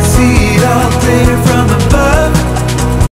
can see it all clear from the